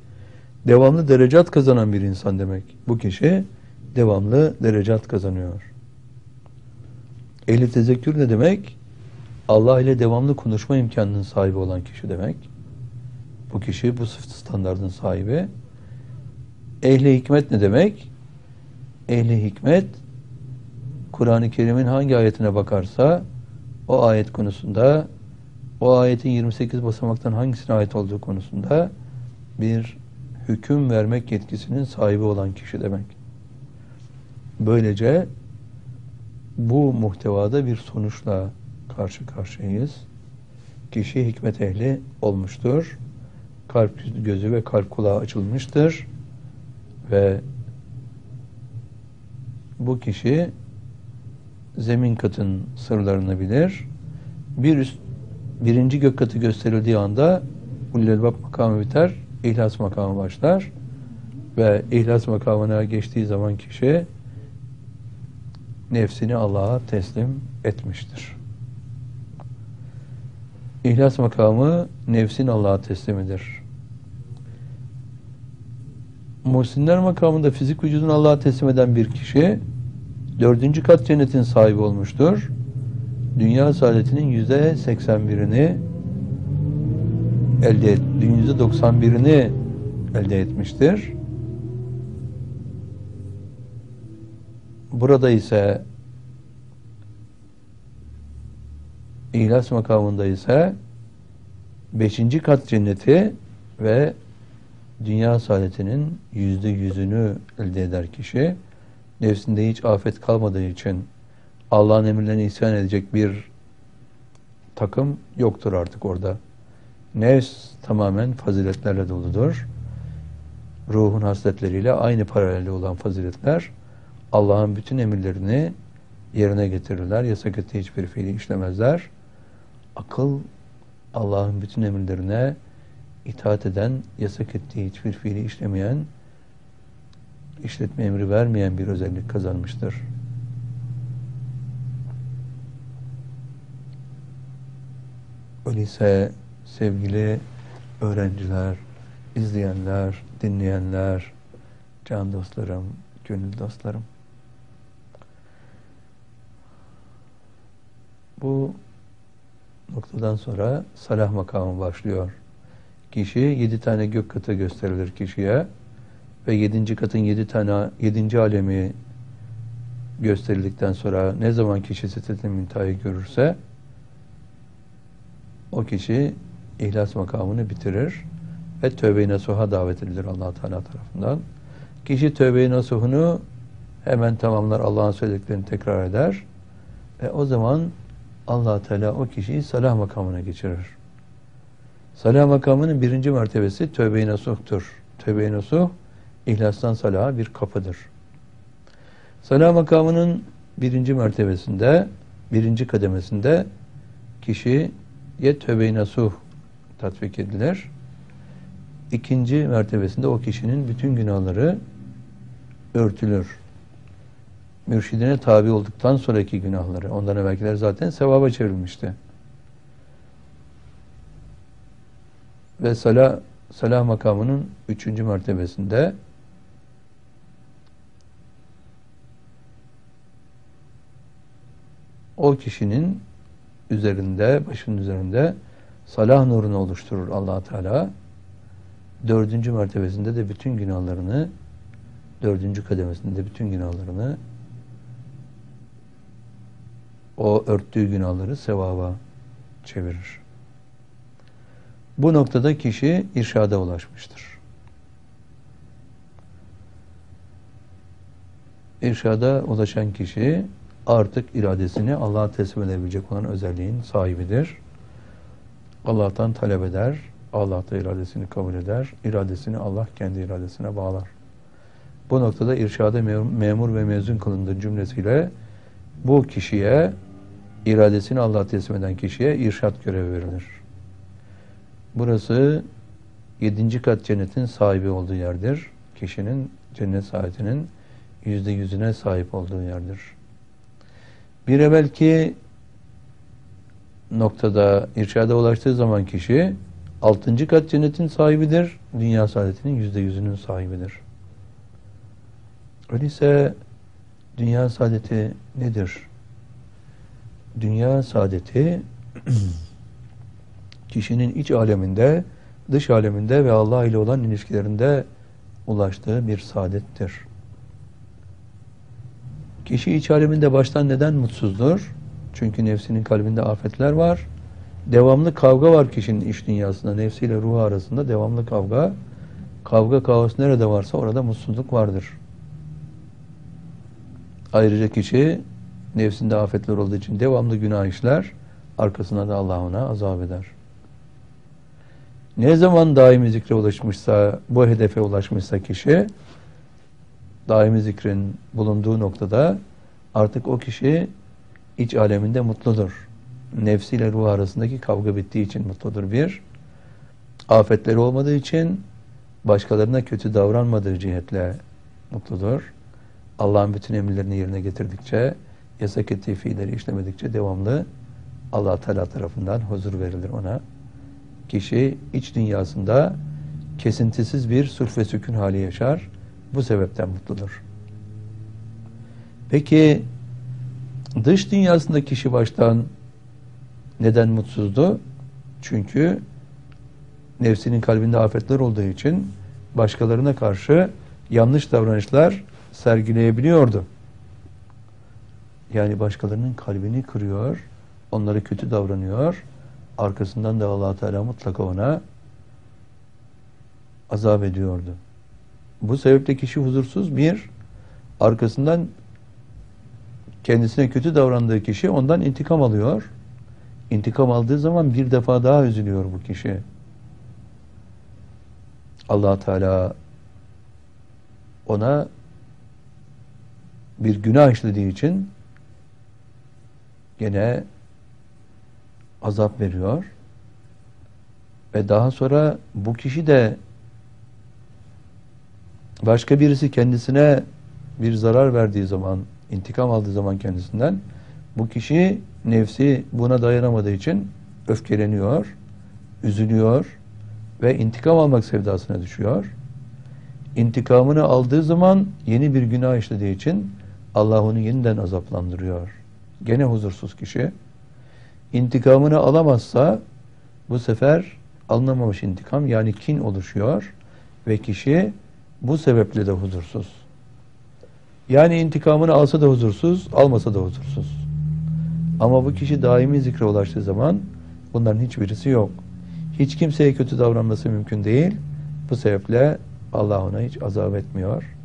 devamlı derecat kazanan bir insan demek. Bu kişi devamlı derecat kazanıyor. Ehli tezekkür ne demek? Allah ile devamlı konuşma imkanının sahibi olan kişi demek. Bu kişi bu sıfat standartın sahibi. Ehli hikmet ne demek? Ehli hikmet Kur'an-ı Kerim'in hangi ayetine bakarsa o ayet konusunda o ayetin 28 basamaktan hangisine ait olduğu konusunda bir hüküm vermek yetkisinin sahibi olan kişi demek. Böylece bu muhtevada bir sonuçla karşı karşıyayız. Kişi hikmet ehli olmuştur. Kalp gözü ve kalp kulağı açılmıştır. Ve bu kişi zemin katın sırlarını bilir. Bir üst, birinci gök katı gösterildiği anda Ullelbab makamı biter, ihlas makamı başlar ve ihlas makamına geçtiği zaman kişi nefsini Allah'a teslim etmiştir. İhlas makamı nefsin Allah'a teslimidir. Muhsinler makamında fizik vücudunu Allah'a teslim eden bir kişi dördüncü kat cennetin sahibi olmuştur. Dünya saadetinin yüzde seksen birini elde et, yüzde doksan birini elde etmiştir. Burada ise İhlas makamında ise beşinci kat cenneti ve dünya saadetinin yüzde yüzünü elde eder kişi. Nefsinde hiç afet kalmadığı için Allah'ın emirlerine isyan edecek bir takım yoktur artık orada. Nefs tamamen faziletlerle doludur. Ruhun hasletleriyle aynı paralelde olan faziletler Allah'ın bütün emirlerini yerine getirirler. Yasak ettiği hiçbir fiili işlemezler. Akıl Allah'ın bütün emirlerine itaat eden, yasak ettiği hiçbir fiili işlemeyen, işletme emri vermeyen bir özellik kazanmıştır. Öyleyse sevgili öğrenciler, izleyenler, dinleyenler, can dostlarım, gönül dostlarım. Bu noktadan sonra salah makamı başlıyor. Kişi yedi tane gök katı gösterilir kişiye ve yedinci katın yedi tane yedinci alemi gösterildikten sonra ne zaman kişi sitetin müntahayı görürse o kişi ihlas makamını bitirir ve tövbe-i nasuha davet edilir allah Teala tarafından. Kişi tövbe-i nasuhunu hemen tamamlar Allah'ın söylediklerini tekrar eder ve o zaman allah Teala o kişiyi salah makamına geçirir. Salah makamının birinci mertebesi tövbe-i nasuhtur. Tövbe-i nasuh, ihlastan salaha bir kapıdır. Salah makamının birinci mertebesinde, birinci kademesinde kişiye tövbe-i nasuh tatbik edilir. İkinci mertebesinde o kişinin bütün günahları örtülür mürşidine tabi olduktan sonraki günahları, ondan evvelkiler zaten sevaba çevrilmişti. Ve salah, salah makamının üçüncü mertebesinde o kişinin üzerinde, başının üzerinde salah nurunu oluşturur allah Teala. Dördüncü mertebesinde de bütün günahlarını, dördüncü kademesinde bütün günahlarını o örttüğü günahları sevaba çevirir. Bu noktada kişi irşada ulaşmıştır. İrşada ulaşan kişi artık iradesini Allah'a teslim edebilecek olan özelliğin sahibidir. Allah'tan talep eder, Allah da iradesini kabul eder, iradesini Allah kendi iradesine bağlar. Bu noktada irşada memur ve mezun kılındığı cümlesiyle bu kişiye iradesini Allah'a teslim eden kişiye irşat görevi verilir. Burası yedinci kat cennetin sahibi olduğu yerdir. Kişinin cennet saadetinin yüzde yüzüne sahip olduğu yerdir. Bir evvelki noktada irşada ulaştığı zaman kişi altıncı kat cennetin sahibidir. Dünya saadetinin yüzde yüzünün sahibidir. Öyleyse dünya saadeti nedir? Dünya saadeti kişinin iç aleminde, dış aleminde ve Allah ile olan ilişkilerinde ulaştığı bir saadettir. Kişi iç aleminde baştan neden mutsuzdur? Çünkü nefsinin kalbinde afetler var. Devamlı kavga var kişinin iç dünyasında. Nefsiyle ruhu arasında devamlı kavga. Kavga, kaos nerede varsa orada mutsuzluk vardır. Ayrıca kişi nefsinde afetler olduğu için devamlı günah işler. Arkasına da Allah ona azap eder. Ne zaman daimi zikre ulaşmışsa, bu hedefe ulaşmışsa kişi, daimi zikrin bulunduğu noktada artık o kişi iç aleminde mutludur. Nefsiyle ruh arasındaki kavga bittiği için mutludur bir. Afetleri olmadığı için başkalarına kötü davranmadığı cihetle mutludur. Allah'ın bütün emirlerini yerine getirdikçe, yasak ettiği fiilleri işlemedikçe devamlı allah Teala tarafından huzur verilir ona. Kişi iç dünyasında kesintisiz bir sulh ve sükun hali yaşar. Bu sebepten mutludur. Peki dış dünyasında kişi baştan neden mutsuzdu? Çünkü nefsinin kalbinde afetler olduğu için başkalarına karşı yanlış davranışlar sergileyebiliyordu. Yani başkalarının kalbini kırıyor, onları kötü davranıyor. Arkasından da allah Teala mutlaka ona azap ediyordu. Bu sebeple kişi huzursuz bir, arkasından kendisine kötü davrandığı kişi ondan intikam alıyor. İntikam aldığı zaman bir defa daha üzülüyor bu kişi. allah Teala ona bir günah işlediği için gene azap veriyor. Ve daha sonra bu kişi de başka birisi kendisine bir zarar verdiği zaman, intikam aldığı zaman kendisinden bu kişi nefsi buna dayanamadığı için öfkeleniyor, üzülüyor ve intikam almak sevdasına düşüyor. İntikamını aldığı zaman yeni bir günah işlediği için Allah onu yeniden azaplandırıyor. Gene huzursuz kişi. İntikamını alamazsa bu sefer alınamamış intikam yani kin oluşuyor ve kişi bu sebeple de huzursuz. Yani intikamını alsa da huzursuz, almasa da huzursuz. Ama bu kişi daimi zikre ulaştığı zaman bunların hiçbirisi yok. Hiç kimseye kötü davranması mümkün değil. Bu sebeple Allah ona hiç azap etmiyor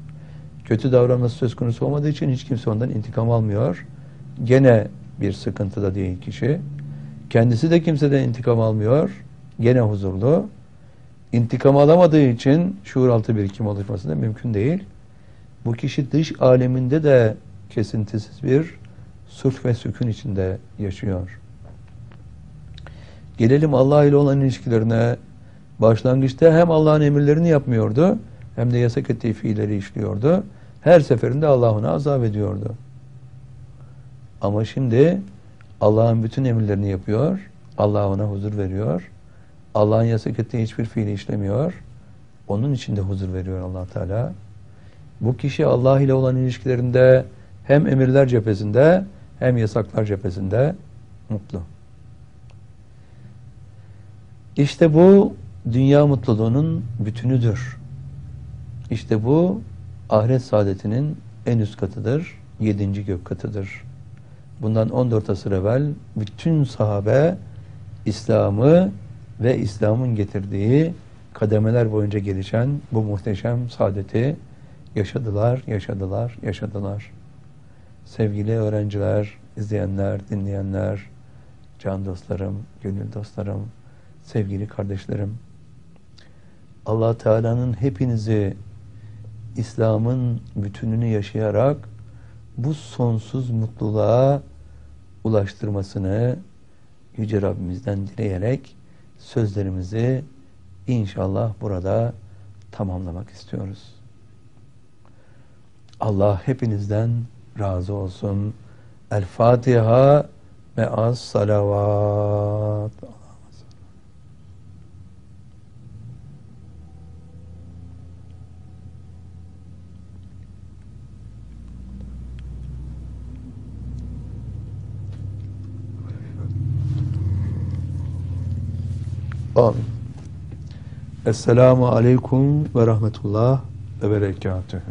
kötü davranması söz konusu olmadığı için hiç kimse ondan intikam almıyor. Gene bir sıkıntıda değil kişi. Kendisi de kimseden intikam almıyor. Gene huzurlu. İntikam alamadığı için şuuraltı birikim oluşması da mümkün değil. Bu kişi dış aleminde de kesintisiz bir sulh ve sükun içinde yaşıyor. Gelelim Allah ile olan ilişkilerine. Başlangıçta hem Allah'ın emirlerini yapmıyordu hem de yasak ettiği fiilleri işliyordu. Her seferinde Allah azap ediyordu. Ama şimdi Allah'ın bütün emirlerini yapıyor. Allah ona huzur veriyor. Allah'ın yasak ettiği hiçbir fiili işlemiyor. Onun için de huzur veriyor allah Teala. Bu kişi Allah ile olan ilişkilerinde hem emirler cephesinde hem yasaklar cephesinde mutlu. İşte bu dünya mutluluğunun bütünüdür. İşte bu ahiret saadetinin en üst katıdır. Yedinci gök katıdır. Bundan 14 asır evvel bütün sahabe İslam'ı ve İslam'ın getirdiği kademeler boyunca gelişen bu muhteşem saadeti yaşadılar, yaşadılar, yaşadılar. Sevgili öğrenciler, izleyenler, dinleyenler, can dostlarım, gönül dostlarım, sevgili kardeşlerim. Allah Teala'nın hepinizi İslam'ın bütününü yaşayarak bu sonsuz mutluluğa ulaştırmasını Yüce Rabbimizden dileyerek sözlerimizi inşallah burada tamamlamak istiyoruz. Allah hepinizden razı olsun. El Fatiha ve az salavat. Amin. Esselamu Aleyküm ve Rahmetullah ve Berekatühü.